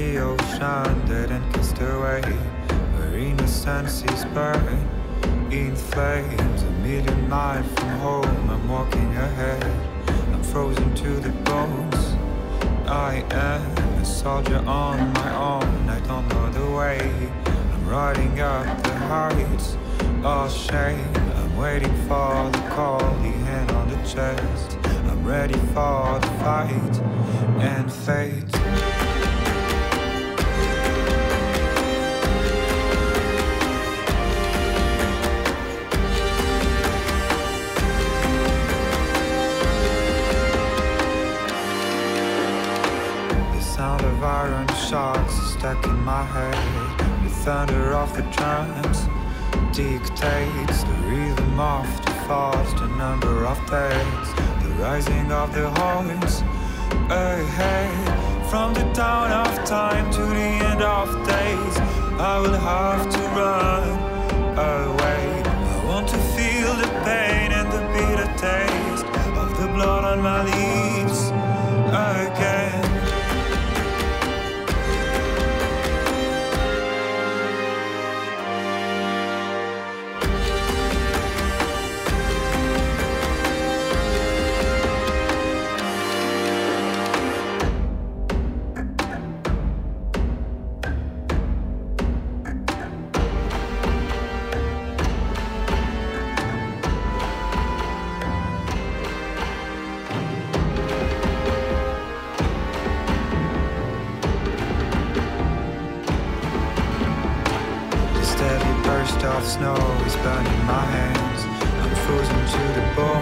stranded and cast away, where innocence burned in flames. A million miles from home, I'm walking ahead. I'm frozen to the bones. I am a soldier on my own. I don't know the way. I'm riding up the heights. All shame. I'm waiting for the call, the hand on the chest. I'm ready for the fight and fate. Of iron is stuck in my head. The thunder of the drums dictates the rhythm of the fast, the number of days, the rising of the horns ahead. From the dawn of time to the end of days, I will have steady burst of snow is burning my hands. I'm frozen to the bones.